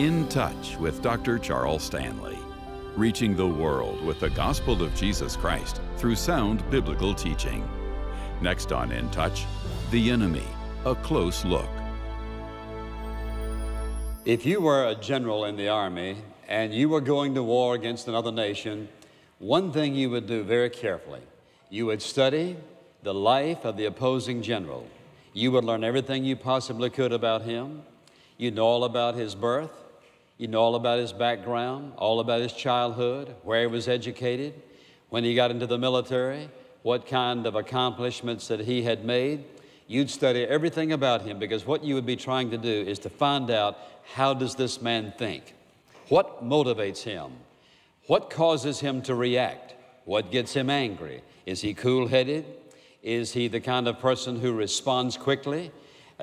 In Touch with Dr. Charles Stanley. Reaching the world with the gospel of Jesus Christ through sound biblical teaching. Next on In Touch, The Enemy, a close look. If you were a general in the army and you were going to war against another nation, one thing you would do very carefully you would study the life of the opposing general. You would learn everything you possibly could about him. You'd know all about his birth. You'd know all about his background, all about his childhood, where he was educated, when he got into the military, what kind of accomplishments that he had made. You'd study everything about him because what you would be trying to do is to find out how does this man think? What motivates him? What causes him to react? What gets him angry? Is he cool headed? Is he the kind of person who responds quickly?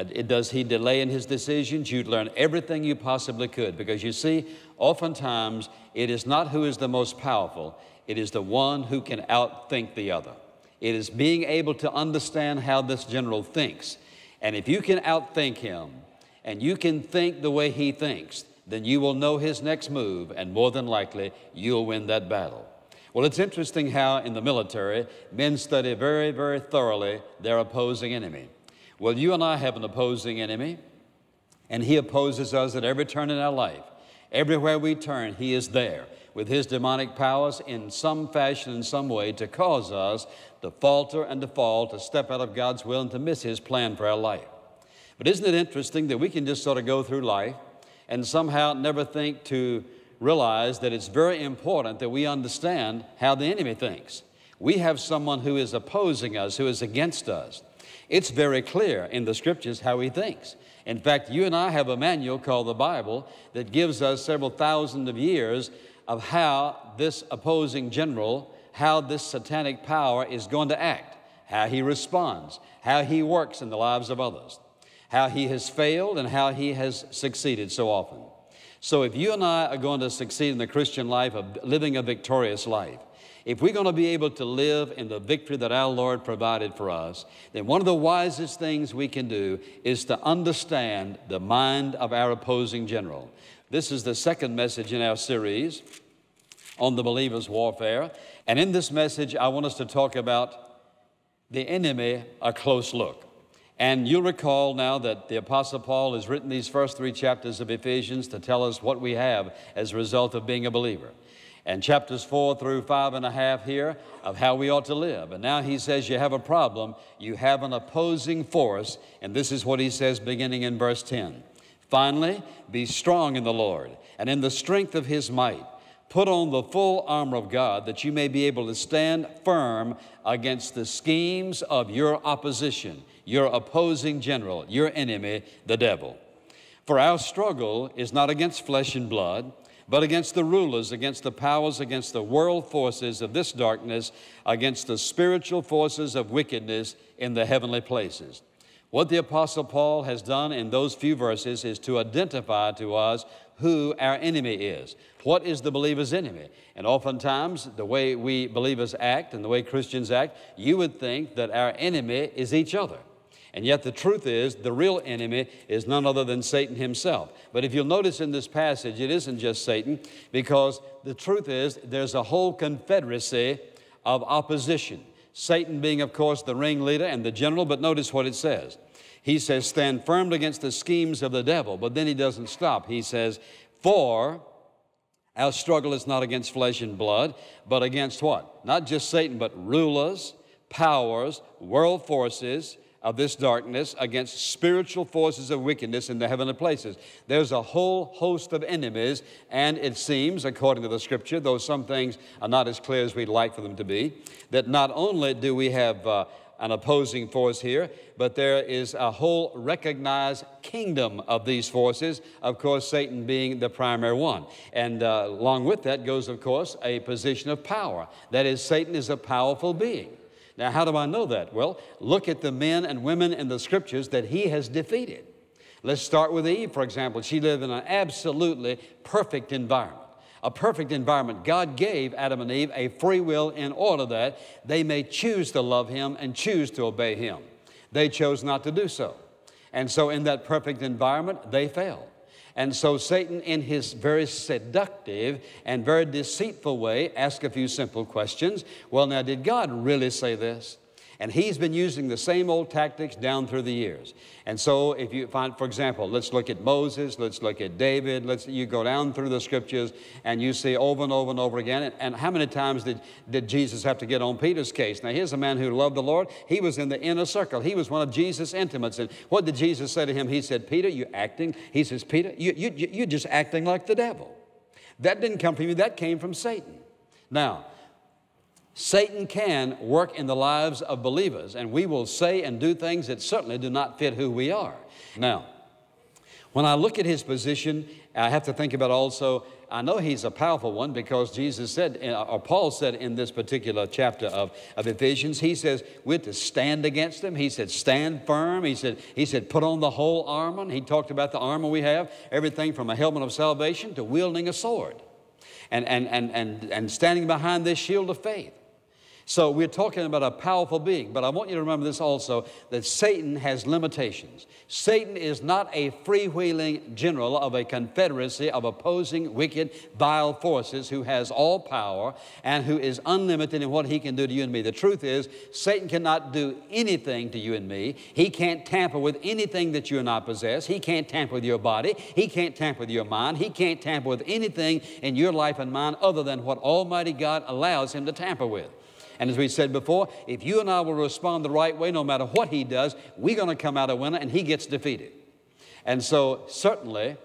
Does he delay in his decisions? You'd learn everything you possibly could because you see, oftentimes it is not who is the most powerful, it is the one who can outthink the other. It is being able to understand how this general thinks. And if you can outthink him and you can think the way he thinks, then you will know his next move, and more than likely, you'll win that battle. Well, it's interesting how in the military, men study very, very thoroughly their opposing enemy. Well, you and I have an opposing enemy, and he opposes us at every turn in our life. Everywhere we turn, he is there with his demonic powers in some fashion, in some way, to cause us to falter and to fall, to step out of God's will, and to miss his plan for our life. But isn't it interesting that we can just sort of go through life and somehow never think to realize that it's very important that we understand how the enemy thinks. We have someone who is opposing us, who is against us. It's very clear in the scriptures how he thinks. In fact, you and I have a manual called the Bible that gives us several thousand of years of how this opposing general, how this satanic power is going to act, how he responds, how he works in the lives of others, how he has failed and how he has succeeded so often. So, if you and I are going to succeed in the Christian life of living a victorious life, if we're going to be able to live in the victory that our Lord provided for us, then one of the wisest things we can do is to understand the mind of our opposing general. This is the second message in our series on the believer's warfare. And in this message, I want us to talk about the enemy, a close look. And you'll recall now that the Apostle Paul has written these first three chapters of Ephesians to tell us what we have as a result of being a believer. And chapters four through five and a half here of how we ought to live. And now he says you have a problem, you have an opposing force. And this is what he says beginning in verse 10. Finally, be strong in the Lord and in the strength of his might. Put on the full armor of God that you may be able to stand firm against the schemes of your opposition your opposing general, your enemy, the devil. For our struggle is not against flesh and blood, but against the rulers, against the powers, against the world forces of this darkness, against the spiritual forces of wickedness in the heavenly places. What the Apostle Paul has done in those few verses is to identify to us who our enemy is. What is the believer's enemy? And oftentimes, the way we believers act and the way Christians act, you would think that our enemy is each other. And yet, the truth is, the real enemy is none other than Satan himself. But if you'll notice in this passage, it isn't just Satan, because the truth is, there's a whole confederacy of opposition. Satan being, of course, the ringleader and the general, but notice what it says. He says, Stand firm against the schemes of the devil. But then he doesn't stop. He says, For our struggle is not against flesh and blood, but against what? Not just Satan, but rulers, powers, world forces of this darkness against spiritual forces of wickedness in the heavenly places. There's a whole host of enemies, and it seems, according to the scripture, though some things are not as clear as we'd like for them to be, that not only do we have uh, an opposing force here, but there is a whole recognized kingdom of these forces, of course, Satan being the primary one. And uh, along with that goes, of course, a position of power. That is, Satan is a powerful being. Now, how do I know that? Well, look at the men and women in the scriptures that he has defeated. Let's start with Eve, for example. She lived in an absolutely perfect environment. A perfect environment. God gave Adam and Eve a free will in order that they may choose to love Him and choose to obey Him. They chose not to do so. And so, in that perfect environment, they failed. And so Satan, in his very seductive and very deceitful way, asks a few simple questions. Well, now, did God really say this? And he's been using the same old tactics down through the years. And so, if you find, for example, let's look at Moses, let's look at David, let's, you go down through the scriptures and you see over and over and over again. And, and how many times did, did Jesus have to get on Peter's case? Now, here's a man who loved the Lord. He was in the inner circle, he was one of Jesus' intimates. And what did Jesus say to him? He said, Peter, you acting. He says, Peter, you, you, you're just acting like the devil. That didn't come from you, that came from Satan. Now, Satan can work in the lives of believers, and we will say and do things that certainly do not fit who we are. Now, when I look at his position, I have to think about also, I know he's a powerful one because Jesus said, uh, or Paul said in this particular chapter of, of Ephesians, he says, we're to stand against him. He said, stand firm. He said, he said, put on the whole armor. He talked about the armor we have, everything from a helmet of salvation to wielding a sword and, and, and, and, and standing behind this shield of faith. So we're talking about a powerful being, but I want you to remember this also that Satan has limitations. Satan is not a freewheeling general of a confederacy of opposing wicked, vile forces who has all power and who is unlimited in what he can do to you and me. The truth is, Satan cannot do anything to you and me. He can't tamper with anything that you and I possess. He can't tamper with your body. He can't tamper with your mind. He can't tamper with anything in your life and mine other than what Almighty God allows him to tamper with. And as we said before, if you and I will respond the right way, no matter what he does, we're going to come out a winner and he gets defeated. And so, certainly,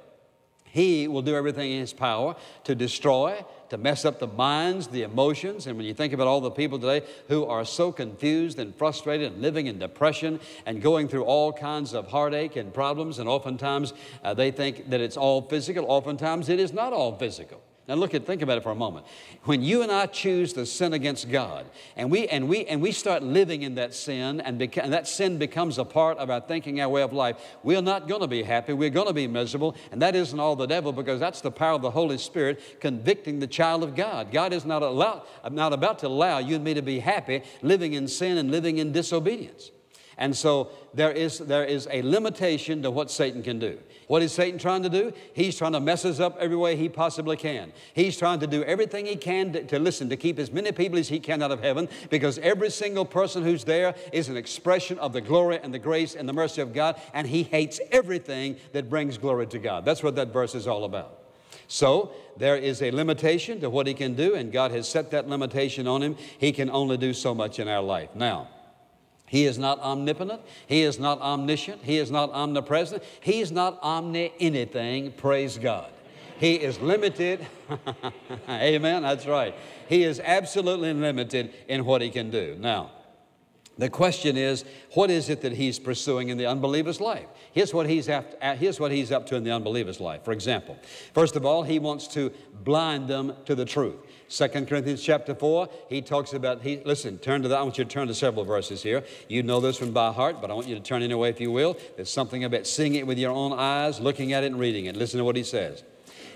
he will do everything in his power to destroy, to mess up the minds, the emotions. And when you think about all the people today who are so confused and frustrated and living in depression and going through all kinds of heartache and problems, and oftentimes uh, they think that it's all physical, oftentimes it is not all physical. Now look at think about it for a moment. When you and I choose to sin against God, and we and we and we start living in that sin, and, beca- and that sin becomes a part of our thinking, our way of life, we're not going to be happy. We're going to be miserable, and that isn't all the devil because that's the power of the Holy Spirit convicting the child of God. God is not allowed, not about to allow you and me to be happy living in sin and living in disobedience. And so there is, there is a limitation to what Satan can do. What is Satan trying to do? He's trying to mess us up every way he possibly can. He's trying to do everything he can to, to, listen, to keep as many people as he can out of heaven, because every single person who's there is an expression of the glory and the grace and the mercy of God, and he hates everything that brings glory to God. That's what that verse is all about. So, there is a limitation to what he can do, and God has set that limitation on him. He can only do so much in our life. Now, he is not omnipotent. He is not omniscient. He is not omnipresent. He is not omni anything. Praise God. He is limited. Amen. That's right. He is absolutely limited in what he can do. Now, the question is, what is it that he's pursuing in the unbeliever's life? Here's what he's, after, uh, here's what he's up to in the unbeliever's life. For example, first of all, he wants to blind them to the truth. Second Corinthians chapter 4, he talks about, he, listen, turn to that. I want you to turn to several verses here. You know this one by heart, but I want you to turn anyway if you will. There's something about seeing it with your own eyes, looking at it and reading it. Listen to what he says.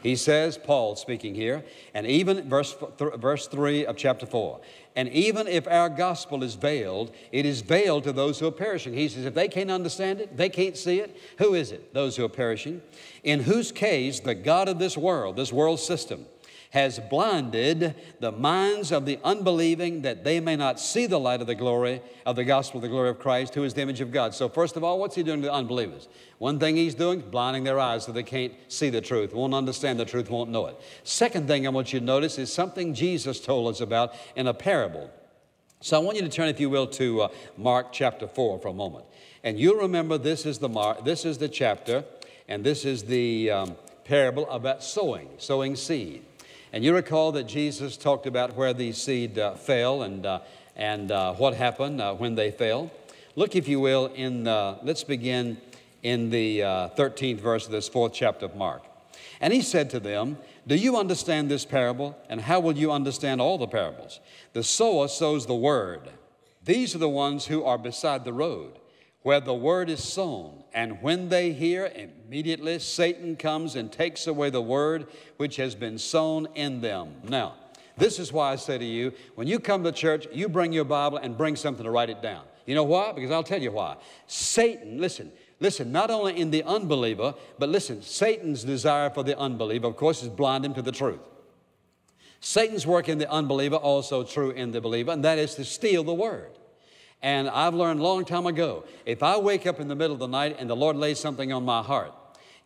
He says, Paul speaking here, and even verse, th- verse 3 of chapter 4, and even if our gospel is veiled, it is veiled to those who are perishing. He says, if they can't understand it, they can't see it, who is it? Those who are perishing. In whose case the God of this world, this world system, has blinded the minds of the unbelieving that they may not see the light of the glory of the gospel of the glory of Christ, who is the image of God. So, first of all, what's he doing to the unbelievers? One thing he's doing, blinding their eyes so they can't see the truth, won't understand the truth, won't know it. Second thing I want you to notice is something Jesus told us about in a parable. So I want you to turn, if you will, to uh, Mark chapter 4 for a moment. And you'll remember this is the, Mark, this is the chapter, and this is the um, parable about sowing, sowing seed. And you recall that Jesus talked about where the seed uh, fell and, uh, and uh, what happened uh, when they fell. Look, if you will, in, uh, let's begin in the 13th uh, verse of this fourth chapter of Mark. And he said to them, Do you understand this parable? And how will you understand all the parables? The sower sows the word. These are the ones who are beside the road, where the word is sown. And when they hear, immediately Satan comes and takes away the word which has been sown in them. Now, this is why I say to you when you come to church, you bring your Bible and bring something to write it down. You know why? Because I'll tell you why. Satan, listen, Listen, not only in the unbeliever, but listen, Satan's desire for the unbeliever, of course, is blind him to the truth. Satan's work in the unbeliever also true in the believer, and that is to steal the word. And I've learned a long time ago, if I wake up in the middle of the night and the Lord lays something on my heart,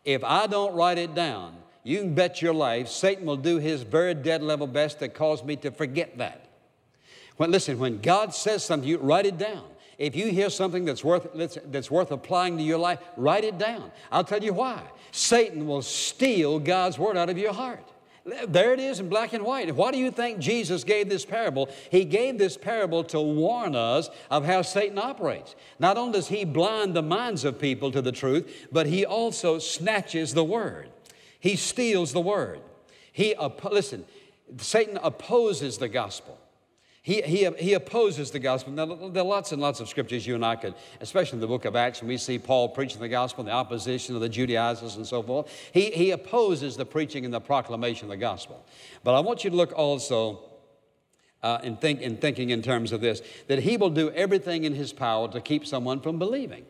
if I don't write it down, you can bet your life Satan will do his very dead level best to cause me to forget that. When, listen, when God says something, you write it down. If you hear something that's worth, that's worth applying to your life, write it down. I'll tell you why. Satan will steal God's word out of your heart. There it is in black and white. Why do you think Jesus gave this parable? He gave this parable to warn us of how Satan operates. Not only does he blind the minds of people to the truth, but he also snatches the word. He steals the word. He, listen, Satan opposes the gospel. He, he, he opposes the gospel. Now, there are lots and lots of scriptures you and I could, especially in the book of Acts, and we see Paul preaching the gospel, and the opposition of the Judaizers and so forth. He, he opposes the preaching and the proclamation of the gospel. But I want you to look also uh, in, think, in thinking in terms of this that he will do everything in his power to keep someone from believing.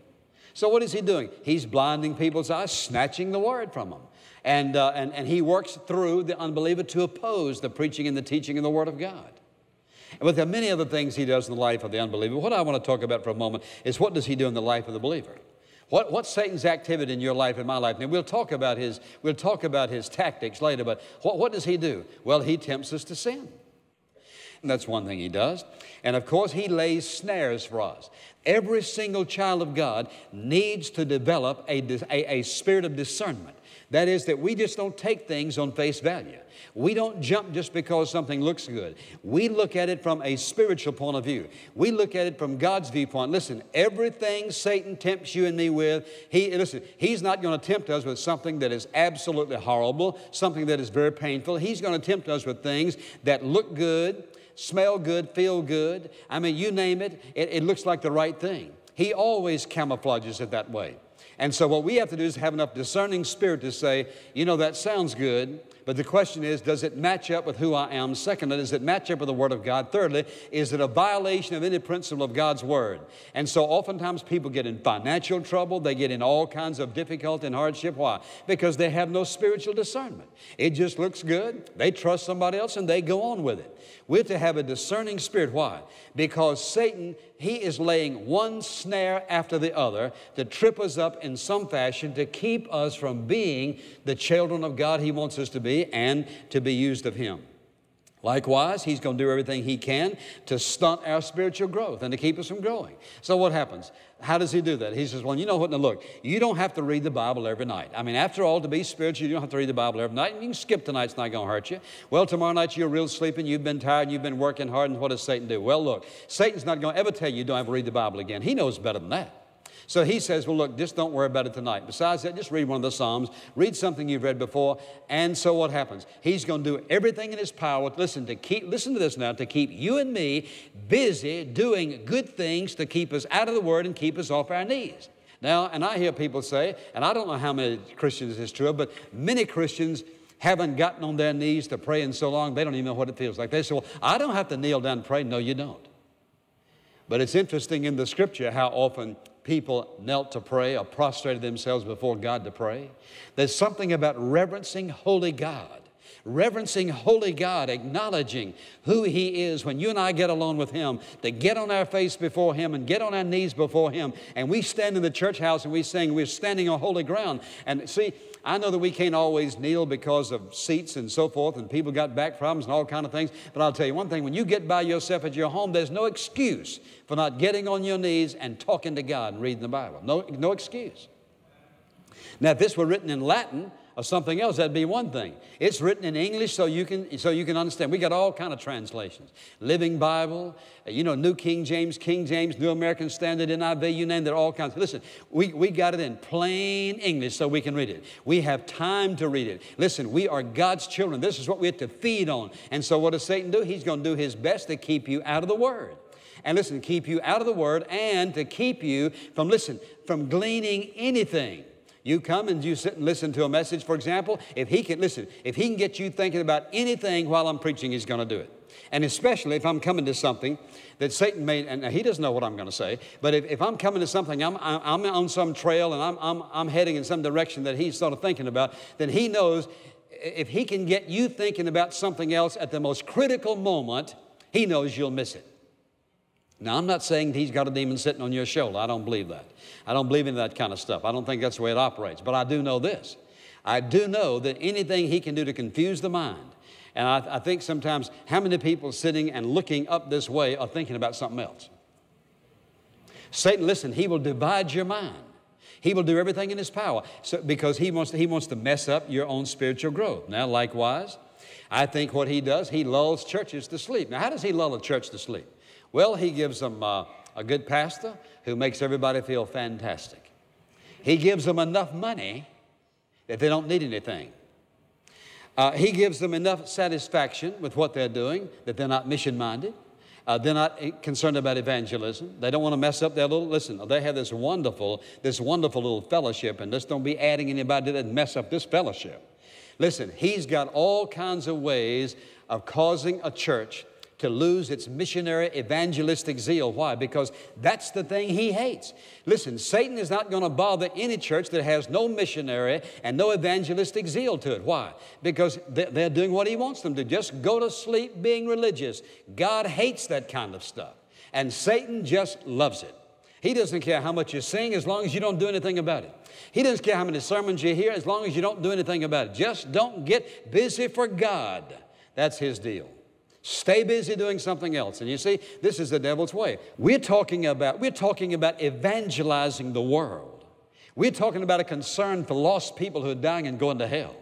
So, what is he doing? He's blinding people's eyes, snatching the word from them. And, uh, and, and he works through the unbeliever to oppose the preaching and the teaching of the word of God. But there are many other things he does in the life of the unbeliever. What I want to talk about for a moment is what does he do in the life of the believer? What, what's Satan's activity in your life and my life? Now we'll talk about his, we'll talk about his tactics later, but what, what does he do? Well, he tempts us to sin. And that's one thing he does. And of course, he lays snares for us. Every single child of God needs to develop a, a, a spirit of discernment. That is, that we just don't take things on face value. We don't jump just because something looks good. We look at it from a spiritual point of view. We look at it from God's viewpoint. Listen, everything Satan tempts you and me with, he listen, he's not going to tempt us with something that is absolutely horrible, something that is very painful. He's going to tempt us with things that look good, smell good, feel good. I mean, you name it, it, it looks like the right thing. He always camouflages it that way. And so, what we have to do is have enough discerning spirit to say, you know, that sounds good, but the question is, does it match up with who I am? Secondly, does it match up with the Word of God? Thirdly, is it a violation of any principle of God's Word? And so oftentimes people get in financial trouble, they get in all kinds of difficulty and hardship. Why? Because they have no spiritual discernment. It just looks good, they trust somebody else, and they go on with it. We're to have a discerning spirit. Why? Because Satan, he is laying one snare after the other to trip us up in some fashion to keep us from being the children of God he wants us to be and to be used of him. Likewise, he's going to do everything he can to stunt our spiritual growth and to keep us from growing. So, what happens? How does he do that? He says, Well, you know what? Now, look, you don't have to read the Bible every night. I mean, after all, to be spiritual, you don't have to read the Bible every night. You can skip tonight, it's not going to hurt you. Well, tomorrow night you're real sleeping, you've been tired, and you've been working hard, and what does Satan do? Well, look, Satan's not going to ever tell you you don't have to read the Bible again. He knows better than that. So he says, Well, look, just don't worry about it tonight. Besides that, just read one of the Psalms, read something you've read before. And so what happens? He's going to do everything in his power, listen, to keep, listen to this now, to keep you and me busy doing good things to keep us out of the Word and keep us off our knees. Now, and I hear people say, and I don't know how many Christians this is true but many Christians haven't gotten on their knees to pray in so long, they don't even know what it feels like. They say, Well, I don't have to kneel down and pray. No, you don't. But it's interesting in the scripture how often people knelt to pray or prostrated themselves before God to pray. There's something about reverencing holy God reverencing holy God, acknowledging who He is when you and I get alone with Him, to get on our face before Him and get on our knees before Him. And we stand in the church house and we sing, We're standing on holy ground. And see, I know that we can't always kneel because of seats and so forth, and people got back problems and all kind of things. But I'll tell you one thing: when you get by yourself at your home, there's no excuse for not getting on your knees and talking to God and reading the Bible. No, no excuse. Now, if this were written in Latin, or something else, that'd be one thing. It's written in English so you can, so you can understand. We got all kind of translations. Living Bible, uh, you know, New King James, King James, New American Standard, NIV, you name it, all kinds. Listen, we, we got it in plain English so we can read it. We have time to read it. Listen, we are God's children. This is what we have to feed on. And so what does Satan do? He's going to do his best to keep you out of the Word and listen, keep you out of the Word and to keep you from, listen, from gleaning anything you come and you sit and listen to a message, for example. If he can, listen, if he can get you thinking about anything while I'm preaching, he's going to do it. And especially if I'm coming to something that Satan made, and he doesn't know what I'm going to say, but if, if I'm coming to something, I'm, I'm on some trail and I'm, I'm, I'm heading in some direction that he's sort of thinking about, then he knows if he can get you thinking about something else at the most critical moment, he knows you'll miss it. Now, I'm not saying he's got a demon sitting on your shoulder. I don't believe that. I don't believe in that kind of stuff. I don't think that's the way it operates. But I do know this I do know that anything he can do to confuse the mind, and I, I think sometimes how many people sitting and looking up this way are thinking about something else? Satan, listen, he will divide your mind. He will do everything in his power so, because he wants, to, he wants to mess up your own spiritual growth. Now, likewise, I think what he does, he lulls churches to sleep. Now, how does he lull a church to sleep? Well, he gives them uh, a good pastor who makes everybody feel fantastic. He gives them enough money that they don't need anything. Uh, he gives them enough satisfaction with what they're doing that they're not mission minded. Uh, they're not concerned about evangelism. They don't want to mess up their little, listen, they have this wonderful, this wonderful little fellowship, and just don't be adding anybody that mess up this fellowship. Listen, he's got all kinds of ways of causing a church to lose its missionary evangelistic zeal. Why? Because that's the thing he hates. Listen, Satan is not going to bother any church that has no missionary and no evangelistic zeal to it. Why? Because they're doing what he wants them to. Just go to sleep being religious. God hates that kind of stuff. And Satan just loves it. He doesn't care how much you sing as long as you don't do anything about it. He doesn't care how many sermons you hear as long as you don't do anything about it. Just don't get busy for God. That's his deal. Stay busy doing something else. And you see, this is the devil's way. We're talking about, we're talking about evangelizing the world. We're talking about a concern for lost people who are dying and going to hell.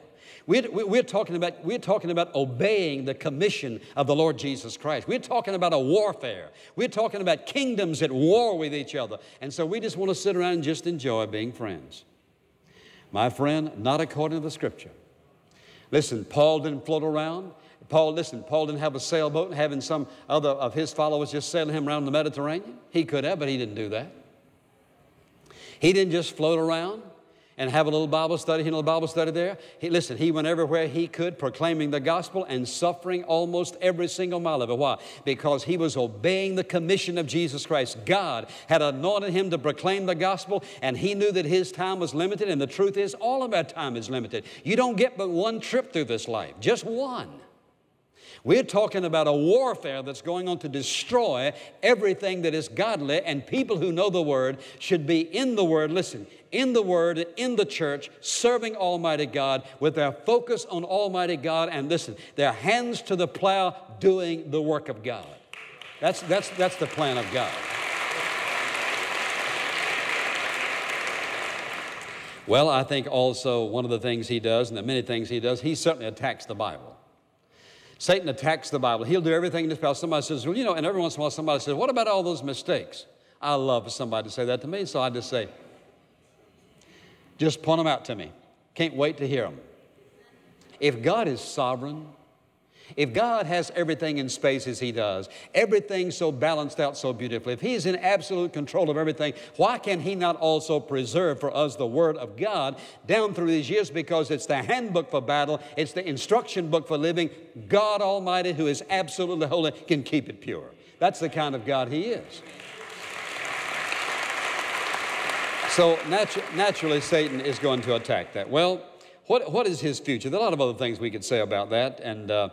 We're, we're, talking about, we're talking about obeying the commission of the Lord Jesus Christ. We're talking about a warfare. We're talking about kingdoms at war with each other. And so we just want to sit around and just enjoy being friends. My friend, not according to the scripture. Listen, Paul didn't float around. Paul, listen, Paul didn't have a sailboat and having some other of his followers just sailing him around the Mediterranean. He could have, but he didn't do that. He didn't just float around and have a little Bible study, know, a Bible study there. He, listen, he went everywhere he could proclaiming the gospel and suffering almost every single mile of it. Why? Because he was obeying the commission of Jesus Christ. God had anointed him to proclaim the gospel, and he knew that his time was limited. And the truth is, all of our time is limited. You don't get but one trip through this life, just one. We're talking about a warfare that's going on to destroy everything that is godly, and people who know the Word should be in the Word, listen, in the Word, in the church, serving Almighty God with their focus on Almighty God, and listen, their hands to the plow doing the work of God. That's, that's, that's the plan of God. Well, I think also one of the things he does, and the many things he does, he certainly attacks the Bible. Satan attacks the Bible. He'll do everything in his power. Somebody says, well, you know, and every once in a while somebody says, what about all those mistakes? I love for somebody to say that to me, so I just say, just point them out to me. Can't wait to hear them. If God is sovereign, if God has everything in space as He does, everything so balanced out so beautifully, if He is in absolute control of everything, why can He not also preserve for us the Word of God down through these years? Because it's the handbook for battle, it's the instruction book for living. God Almighty, who is absolutely holy, can keep it pure. That's the kind of God He is. So natu- naturally, Satan is going to attack that. Well, what, what is his future? There are a lot of other things we could say about that, and uh,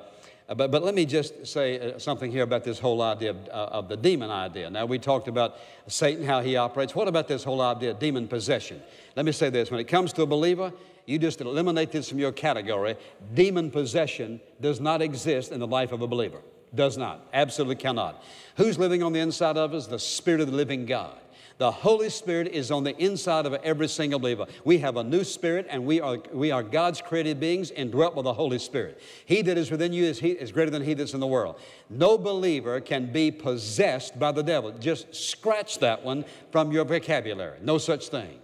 but, but let me just say uh, something here about this whole idea of, uh, of, the demon idea. Now, we talked about Satan, how he operates. What about this whole idea of demon possession? Let me say this when it comes to a believer, you just eliminate this from your category. Demon possession does not exist in the life of a believer. Does not. Absolutely cannot. Who's living on the inside of us? The Spirit of the living God. The Holy Spirit is on the inside of every single believer. We have a new spirit, and we are, we are God's created beings and dwelt with the Holy Spirit. He that is within you is, he, is greater than he that's in the world. No believer can be possessed by the devil. Just scratch that one from your vocabulary. No such thing.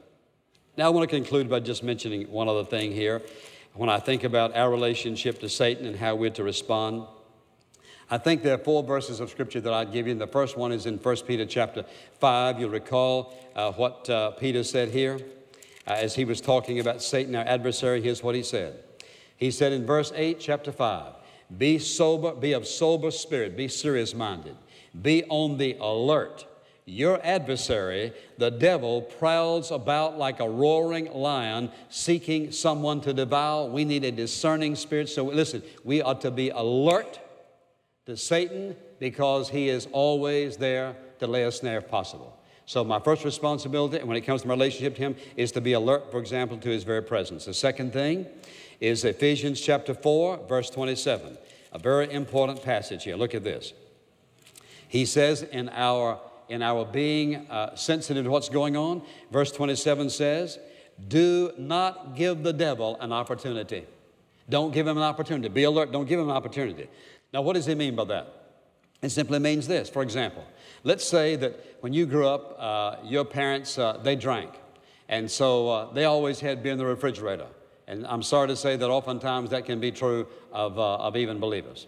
Now, I want to conclude by just mentioning one other thing here. When I think about our relationship to Satan and how we're to respond, I think there are four verses of scripture that I'd give you. And the first one is in 1 Peter chapter 5. You'll recall uh, what uh, Peter said here uh, as he was talking about Satan, our adversary. Here's what he said. He said in verse 8, chapter 5, Be sober, be of sober spirit, be serious minded, be on the alert. Your adversary, the devil, prowls about like a roaring lion seeking someone to devour. We need a discerning spirit. So, listen, we ought to be alert to Satan because he is always there to lay a snare if possible. So, my first responsibility when it comes to my relationship to him is to be alert, for example, to his very presence. The second thing is Ephesians chapter 4, verse 27. A very important passage here. Look at this. He says, in our, in our being uh, sensitive to what's going on, verse 27 says, Do not give the devil an opportunity. Don't give him an opportunity. Be alert. Don't give him an opportunity. Now, what does he mean by that? It simply means this. For example, let's say that when you grew up, uh, your parents, uh, they drank. And so uh, they always had beer in the refrigerator. And I'm sorry to say that oftentimes that can be true of, uh, of even believers.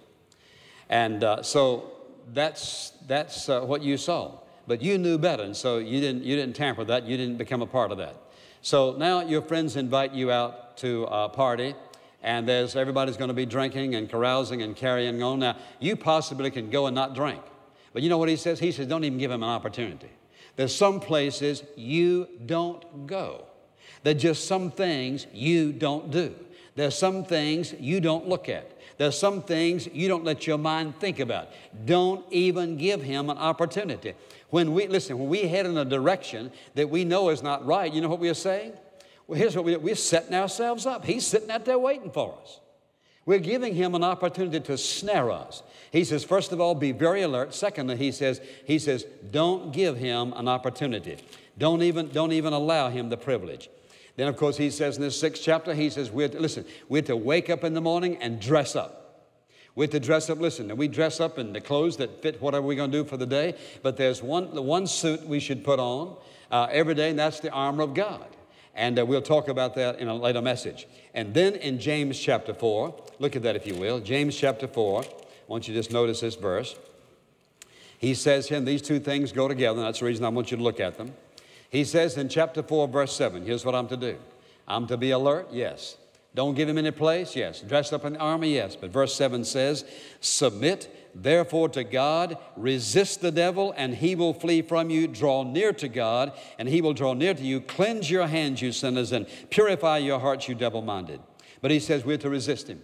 And uh, so that's, that's uh, what you saw. But you knew better, and so you didn't, you didn't tamper with that. You didn't become a part of that. So now your friends invite you out to a party, and there's everybody's going to be drinking and carousing and carrying on. Now, you possibly can go and not drink. But you know what he says? He says, don't even give him an opportunity. There's some places you don't go. There's just some things you don't do. There's some things you don't look at. There's some things you don't let your mind think about. Don't even give him an opportunity. When we, listen, when we head in a direction that we know is not right, you know what we are saying? Well, here's what we, we're setting ourselves up. He's sitting out there waiting for us. We're giving him an opportunity to snare us. He says, first of all, be very alert. Secondly, he says, he says, don't give him an opportunity. Don't even, don't even allow him the privilege. Then, of course, he says in this sixth chapter, he says, we're to, listen, we're to wake up in the morning and dress up. We're to dress up, listen, and we dress up in the clothes that fit whatever we're going to do for the day, but there's one, the one suit we should put on uh, every day, and that's the armor of God. And uh, we'll talk about that in a later message. And then in James chapter 4, look at that if you will. James chapter 4, I want you to just notice this verse. He says here, these two things go together, and that's the reason I want you to look at them. He says in chapter 4, verse 7, here's what I'm to do I'm to be alert, yes. Don't give him any place, yes. Dressed up in the armor, yes. But verse 7 says, Submit therefore to God, resist the devil, and he will flee from you. Draw near to God, and he will draw near to you. Cleanse your hands, you sinners, and purify your hearts, you double minded. But he says we're to resist him.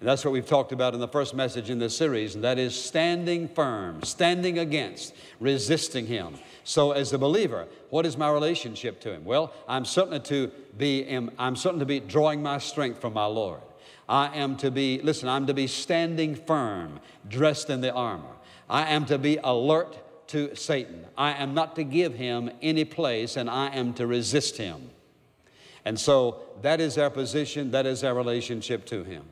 And that's what we've talked about in the first message in this series, and that is standing firm, standing against, resisting him. So, as a believer, what is my relationship to him? Well, I'm certainly to be, I'm certain to be drawing my strength from my Lord. I am to be, listen, I'm to be standing firm, dressed in the armor. I am to be alert to Satan. I am not to give him any place, and I am to resist him. And so that is our position, that is our relationship to him.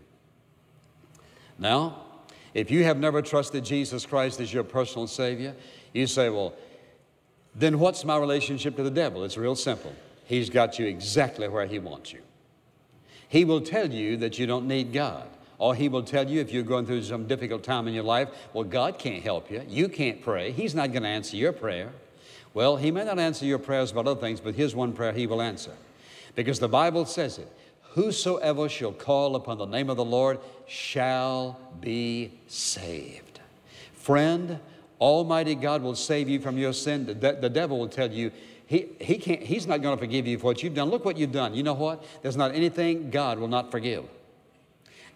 Now, if you have never trusted Jesus Christ as your personal Savior, you say, well, then what's my relationship to the devil? It's real simple. He's got you exactly where he wants you. He will tell you that you don't need God. Or he will tell you if you're going through some difficult time in your life, well, God can't help you. You can't pray. He's not going to answer your prayer. Well, he may not answer your prayers about other things, but here's one prayer he will answer. Because the Bible says it Whosoever shall call upon the name of the Lord shall be saved. Friend, Almighty God will save you from your sin. The, the devil will tell you, he, he can't, he's not going to forgive you for what you've done. Look what you've done. You know what? There's not anything God will not forgive.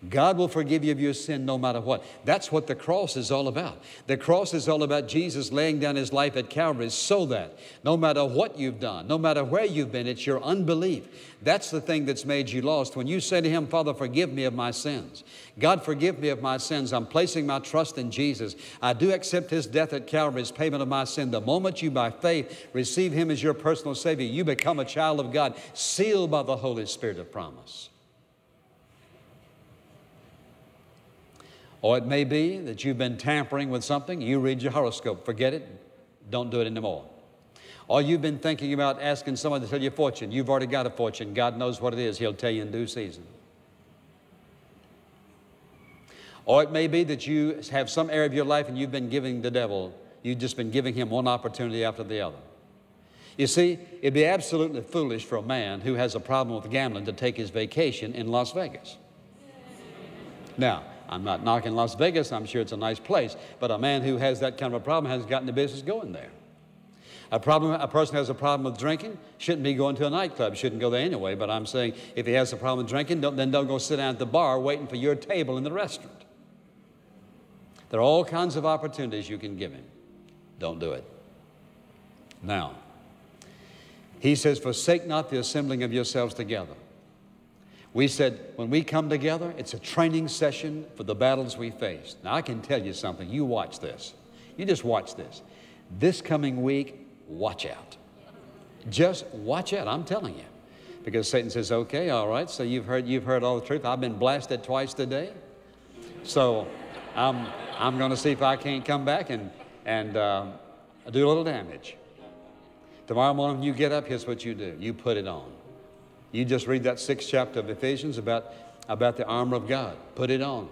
God will forgive you of your sin no matter what. That's what the cross is all about. The cross is all about Jesus laying down his life at Calvary so that no matter what you've done, no matter where you've been, it's your unbelief. That's the thing that's made you lost. When you say to him, Father, forgive me of my sins. God, forgive me of my sins. I'm placing my trust in Jesus. I do accept his death at Calvary as payment of my sin. The moment you, by faith, receive him as your personal Savior, you become a child of God, sealed by the Holy Spirit of promise. Or it may be that you've been tampering with something, you read your horoscope, forget it, don't do it anymore. Or you've been thinking about asking someone to tell you a fortune. You've already got a fortune. God knows what it is. He'll tell you in due season. Or it may be that you have some area of your life and you've been giving the devil, you've just been giving him one opportunity after the other. You see, it'd be absolutely foolish for a man who has a problem with gambling to take his vacation in Las Vegas. Now, I'm not knocking Las Vegas, I'm sure it's a nice place, but a man who has that kind of a problem hasn't gotten the business going there. A, problem, a person has a problem with drinking, shouldn't be going to a nightclub, shouldn't go there anyway. But I'm saying if he has a problem with drinking, don't, then don't go sit down at the bar waiting for your table in the restaurant. There are all kinds of opportunities you can give him. Don't do it. Now, he says, Forsake not the assembling of yourselves together. We said, when we come together, it's a training session for the battles we face. Now, I can tell you something. You watch this. You just watch this. This coming week, watch out. Just watch out, I'm telling you. Because Satan says, okay, all right, so you've heard, you've heard all the truth. I've been blasted twice today. So I'm, I'm going to see if I can't come back and, and uh, do a little damage. Tomorrow morning, you get up, here's what you do you put it on. You just read that sixth chapter of Ephesians about, about the armor of God. Put it on.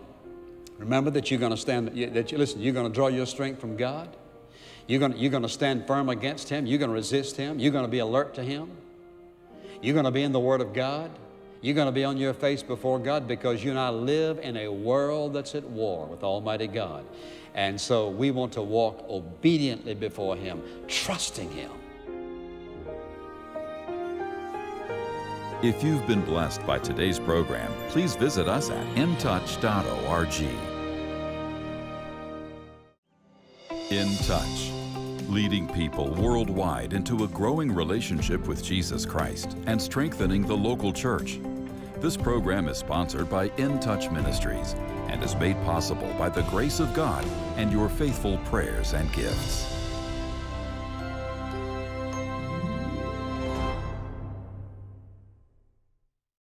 Remember that you're going to stand, that you, listen, you're going to draw your strength from God. You're going, to, you're going to stand firm against Him. You're going to resist Him. You're going to be alert to Him. You're going to be in the Word of God. You're going to be on your face before God because you and I live in a world that's at war with Almighty God. And so we want to walk obediently before Him, trusting Him. If you've been blessed by today's program, please visit us at intouch.org. In Touch leading people worldwide into a growing relationship with Jesus Christ and strengthening the local church. This program is sponsored by In Touch Ministries and is made possible by the grace of God and your faithful prayers and gifts.